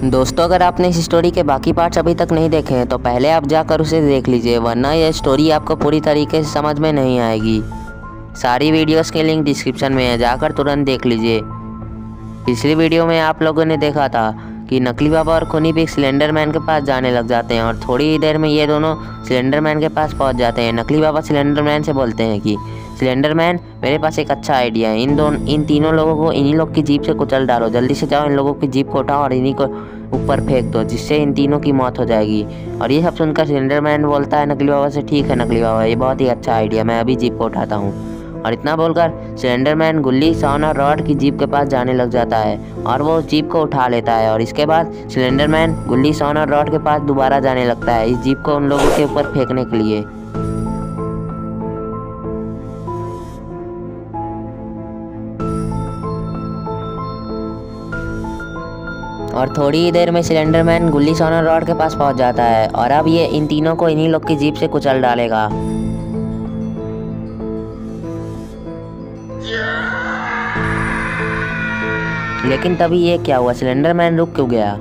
दोस्तों, अगर आपने इस स्टोरी के बाकी पार्ट्स अभी तक नहीं देखे हैं तो पहले आप जाकर उसे देख लीजिए, वरना यह स्टोरी आपको पूरी तरीके से समझ में नहीं आएगी। सारी वीडियोस के लिंक डिस्क्रिप्शन में है, जाकर तुरंत देख लीजिए। पिछली वीडियो में आप लोगों ने देखा था कि नकली बाबा और खुनी भी सिलेंडर मैन के पास जाने लग जाते हैं और थोड़ी ही देर में ये दोनों सिलेंडर मैन के पास पहुँच जाते हैं। नकली बाबा सिलेंडर मैन से बोलते हैं कि, सिलेंडर मैन, मेरे पास एक अच्छा आइडिया है। इन दोनों, इन तीनों लोगों को इन्हीं लोग की जीप से कुचल डालो। जल्दी से जाओ, इन लोगों की जीप को उठाओ और इन्हीं को ऊपर फेंक दो, जिससे इन तीनों की मौत हो जाएगी। और ये सब सुनकर सिलेंडर मैन बोलता है, नकली बाबा से ठीक है, नकली बाबा ये बहुत ही अच्छा आइडिया, मैं अभी जीप को उठाता हूँ। और इतना बोलकर सिलेंडर मैन गुल्ली सॉन रॉड की जीप के पास जाने लग जाता है और वो जीप को उठा लेता है और इसके बाद सिलेंडरमैन, गुल्ली सॉन रॉड के पास दोबारा जाने लगता है इस जीप को उन लोगों के ऊपर फेंकने के लिए। और थोड़ी ही देर में सिलेंडर मैन गुल्ली सोना रॉड के पास पहुँच जाता है और अब ये इन तीनों को इन्हीं लोग की जीप से कुचल डालेगा। लेकिन तभी ये क्या हुआ? सिलेंडर मैन रुक क्यों गया?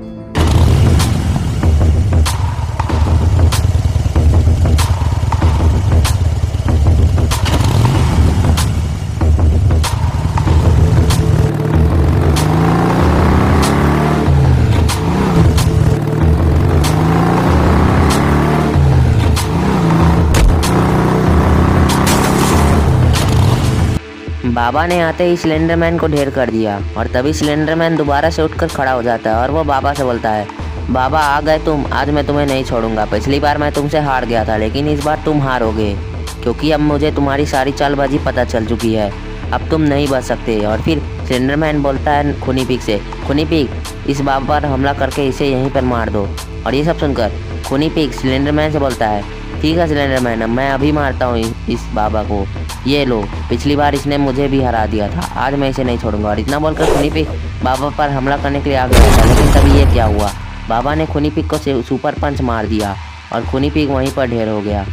बाबा ने आते ही सिलेंडर मैन को ढेर कर दिया और तभी सिलेंडर मैन दोबारा से उठकर खड़ा हो जाता है और वो बाबा से बोलता है, बाबा, आ गए तुम। आज मैं तुम्हें नहीं छोड़ूँगा। पिछली बार मैं तुमसे हार गया था, लेकिन इस बार तुम हारोगे, क्योंकि अब मुझे तुम्हारी सारी चालबाजी पता चल चुकी है। अब तुम नहीं बच सकते। और फिर सिलेंडर मैन बोलता है खुनी पीक से खुनी पीक इस बाबा पर हमला करके इसे यहीं पर मार दो। और ये सब सुनकर खुनी पीक सिलेंडर मैन से बोलता है, ठीक है सिलेंडर मैन मैं अभी मारता हूँ इस बाबा को। ये लो, पिछली बार इसने मुझे भी हरा दिया था। आज मैं इसे नहीं छोड़ूँगा और इतना बोलकर खुनी पिक बाबा पर हमला करने के लिए आ गया था, लेकिन तभी ये क्या हुआ? बाबा ने खुनी पिक को सुपर पंच मार दिया और खुनी पिक वहीं पर ढेर हो गया।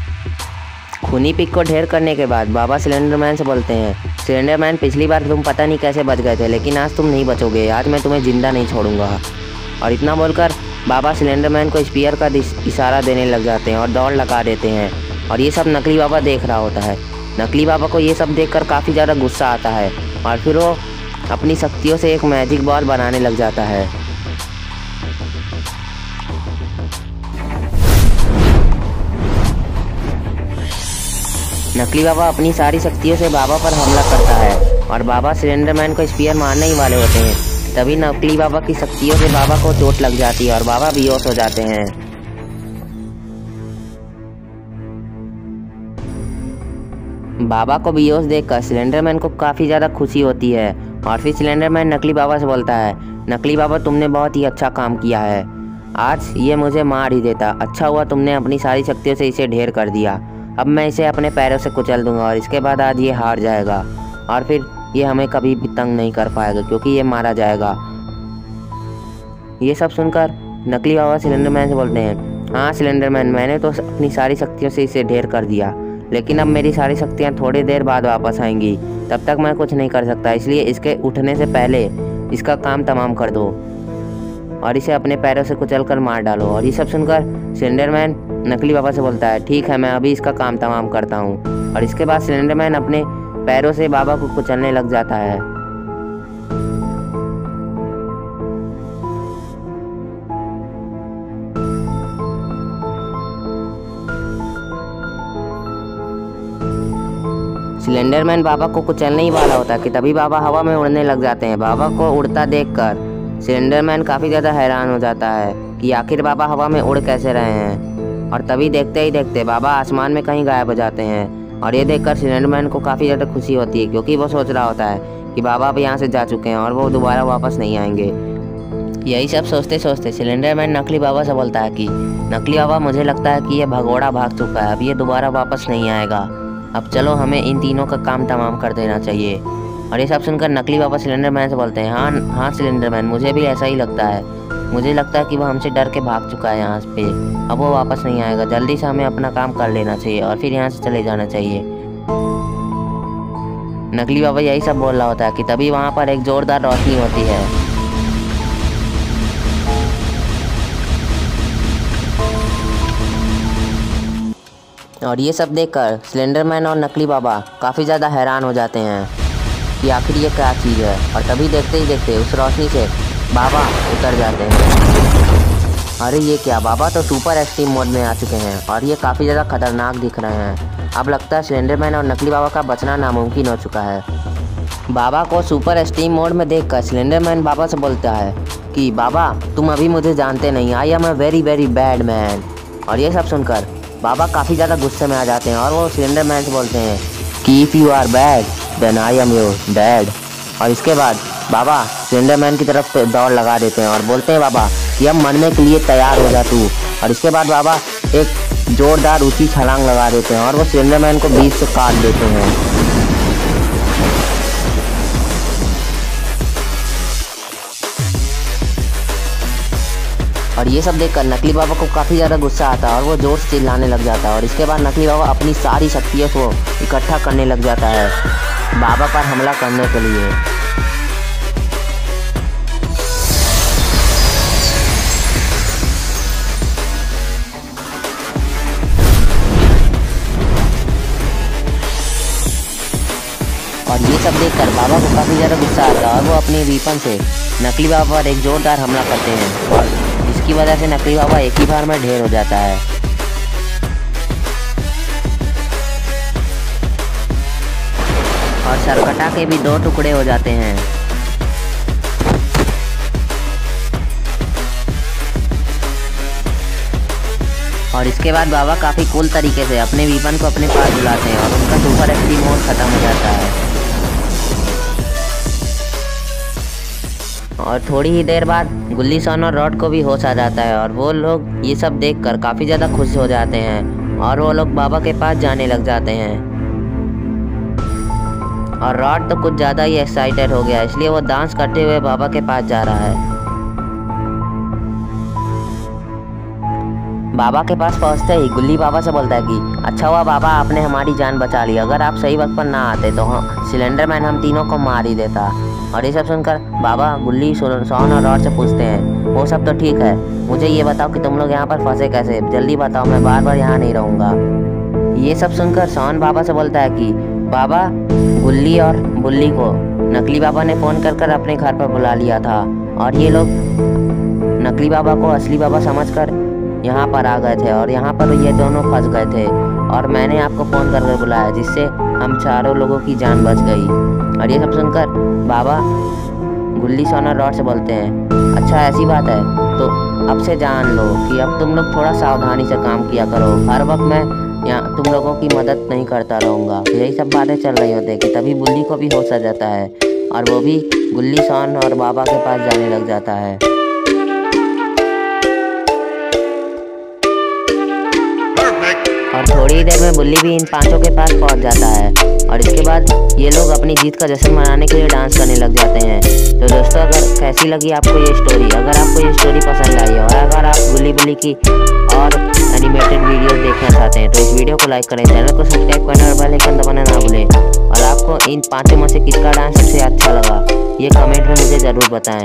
खुनी पिक को ढेर करने के बाद बाबा सिलेंडर मैन से बोलते हैं, सिलेंडर मैन, पिछली बार तुम पता नहीं कैसे बच गए थे, लेकिन आज तुम नहीं बचोगे। आज मैं तुम्हें ज़िंदा नहीं छोड़ूँगा। और इतना बोलकर बाबा सिलेंडर मैन को स्पीयर का इशारा देने लग जाते हैं और दौड़ लगा देते हैं। और ये सब नकली बाबा देख रहा होता है। नकली बाबा को ये सब देखकर काफ़ी ज़्यादा गुस्सा आता है और फिर वो अपनी शक्तियों से एक मैजिक बॉल बनाने लग जाता है। नकली बाबा अपनी सारी शक्तियों से बाबा पर हमला करता है और बाबा सिलेंडर मैन को स्पीयर मारने ही वाले होते हैं। तभी नकली बाबा की शक्तियों से बाबा को चोट लग जाती है और बाबा बेहोश हो जाते हैं। बाबा को बेहोश देखकर सिलेंडर मैन को काफ़ी ज़्यादा खुशी होती है। और फिर सिलेंडर मैन नकली बाबा से बोलता है, नकली बाबा, तुमने बहुत ही अच्छा काम किया है। आज ये मुझे मार ही देता। अच्छा हुआ तुमने अपनी सारी शक्तियों से इसे ढेर कर दिया। अब मैं इसे अपने पैरों से कुचल दूँगा और इसके बाद आज ये हार जाएगा। और फिर ये हमें कभी भी तंग नहीं कर पाएगा, क्योंकि ये मारा जाएगा। ये सब सुनकर नकली बाबा सिलेंडर मैन से बोलते हैं हाँ सिलेंडर मैन, मैंने तो अपनी सारी शक्तियों से इसे ढेर कर दिया। लेकिन अब मेरी सारी शक्तियाँ थोड़ी देर बाद वापस आएँगी। तब तक मैं कुछ नहीं कर सकता, इसलिए इसके उठने से पहले इसका काम तमाम कर दो। और इसे अपने पैरों से कुचल कर मार डालो। और ये सब सुनकर सिलेंडर मैन नकली बाबा से बोलता है, ठीक है, मैं अभी इसका काम तमाम करता हूँ। और इसके बाद सिलेंडर मैन अपने पैरों से बाबा को कुचलने लग जाता है। सिलेंडर मैन बाबा को कुचलने ही वाला होता कि तभी बाबा हवा में उड़ने लग जाते हैं। बाबा को उड़ता देखकर सिलेंडर मैन काफ़ी ज़्यादा हैरान हो जाता है कि आखिर बाबा हवा में उड़ कैसे रहे हैं। और तभी देखते ही देखते बाबा आसमान में कहीं गायब हो जाते हैं। और ये देखकर सिलेंडर मैन को काफ़ी ज़्यादा खुशी होती है क्योंकि वो सोच रहा होता है कि बाबा अब यहाँ से जा चुके हैं और वो दोबारा वापस नहीं आएँगे। यही सब सोचते सोचते सिलेंडर मैन नकली बाबा से बोलता है कि, नकली बाबा मुझे लगता है कि ये भगोड़ा भाग चुका है, अब ये दोबारा वापस नहीं आएगा। अब चलो हमें इन तीनों का काम तमाम कर देना चाहिए। और ये सब सुनकर नकली बाबा सिलेंडर मैन से बोलते हैं हाँ हाँ सिलेंडर मैन, मुझे भी ऐसा ही लगता है। मुझे लगता है कि वो हमसे डर के भाग चुका है यहाँ पे। अब वो वापस नहीं आएगा। जल्दी से हमें अपना काम कर लेना चाहिए और फिर यहाँ से चले जाना चाहिए। नकली बाबा यही सब बोल रहा होता है कि तभी वहाँ पर एक ज़ोरदार रोशनी होती है। और ये सब देखकर स्लेंडरमैन और नकली बाबा काफ़ी ज़्यादा हैरान हो जाते हैं कि आखिर ये क्या चीज़ है। और तभी देखते ही देखते उस रोशनी से बाबा उतर जाते हैं। अरे ये क्या? बाबा तो सुपर एक्सट्रीम मोड में आ चुके हैं और ये काफ़ी ज़्यादा खतरनाक दिख रहे हैं। अब लगता है स्लेंडरमैन और नकली बाबा का बचना नामुमकिन हो चुका है। बाबा को सुपर एक्सट्रीम मोड में देखकर स्लेंडरमैन बाबा से बोलता है कि, बाबा, तुम अभी मुझे जानते नहीं I am a very very bad man और ये सब सुनकर बाबा काफ़ी ज़्यादा गुस्से में आ जाते हैं और वो सिलेंडर मैन से बोलते हैं कि if you are bad then I am your dad और इसके बाद बाबा सिलेंडर मैन की तरफ़ दौड़ लगा देते हैं और बोलते हैं, बाबा कि हम मरने के लिए तैयार हो जा तू। और इसके बाद बाबा एक जोरदार ऊँची छलांग लगा देते हैं और वो सिलेंडर मैन को बीच से काट देते हैं। और ये सब देखकर नकली बाबा को काफ़ी ज़्यादा गुस्सा आता है और वो ज़ोर से चिल्लाने लग जाता है और इसके बाद नकली बाबा अपनी सारी शक्तियों को इकट्ठा करने लग जाता है बाबा पर हमला करने के लिए। और ये सब देखकर बाबा को काफ़ी ज़्यादा गुस्सा आता है और वो अपने वीपन से नकली बाबा पर एक जोरदार हमला करते हैं। इसकी वजह से नकली बाबा एक ही बार में ढेर हो जाता है। और सरकटा के भी दो टुकड़े हो जाते हैं। और इसके बाद बाबा काफ़ी कूल तरीके से अपने वीपन को अपने पास बुलाते हैं और उनका सुपर एक्सट्रीम मोड ख़त्म हो जाता है। और थोड़ी ही देर बाद गुल्ली सन और रॉड को भी होश आ जाता है और वो लोग ये सब देखकर काफ़ी ज़्यादा खुश हो जाते हैं और वो लोग बाबा के पास जाने लग जाते हैं। और रॉड तो कुछ ज़्यादा ही एक्साइटेड हो गया, इसलिए वो डांस करते हुए बाबा के पास जा रहा है। बाबा के पास पहुँचते ही गुल्ली बाबा से बोलता है कि अच्छा हुआ बाबा, आपने हमारी जान बचा ली, अगर आप सही वक्त पर ना आते तो हम सिलेंडर मैन हम तीनों को मार ही देता। और ये सब सुनकर बाबा गुल्ली सोहन और रॉड से पूछते हैं, वो सब तो ठीक है, मुझे ये बताओ कि तुम लोग यहाँ पर फंसे कैसे? जल्दी बताओ, मैं बार बार यहाँ नहीं रहूँगा। ये सब सुनकर सोहन बाबा से बोलता है कि, बाबा, गुल्ली और बुल्ली को नकली बाबा ने फ़ोन कर कर अपने घर पर बुला लिया था, और ये लोग नकली बाबा को असली बाबा समझकर यहाँ पर आ गए थे, और यहाँ पर ये दोनों फंस गए थे, और मैंने आपको फ़ोन करके बुलाया, जिससे हम चारों लोगों की जान बच गई। और ये सब सुनकर बाबा गुल्ली सोना रॉड से बोलते हैं अच्छा ऐसी बात है तो अब से जान लो कि अब तुम लोग थोड़ा सावधानी से काम किया करो। हर वक्त मैं यहाँ तुम लोगों की मदद नहीं करता रहूँगा। यही सब बातें चल रही होती है कि तभी बुल्ली को भी होश आ जाता है और वो भी गुल्ली सोन और बाबा के पास जाने लग जाता है। और थोड़ी ही देर में बुल्ली भी इन पाँचों के पास पहुँच जाता है। और इसके बाद ये लोग अपनी जीत का जश्न मनाने के लिए डांस करने लग जाते हैं। तो दोस्तों, अगर कैसी लगी आपको ये स्टोरी अगर आपको ये स्टोरी पसंद आई और अगर आप बुल्ली बुल्ली की और एनिमेटेड वीडियोस देखना चाहते हैं तो इस वीडियो को लाइक करें चैनल को सब्सक्राइब करना और बेल आइकन दबाना ना भूलें। और आपको इन पाँचों में से किसका डांस सबसे अच्छा लगा, ये कमेंट में मुझे ज़रूर बताएँ।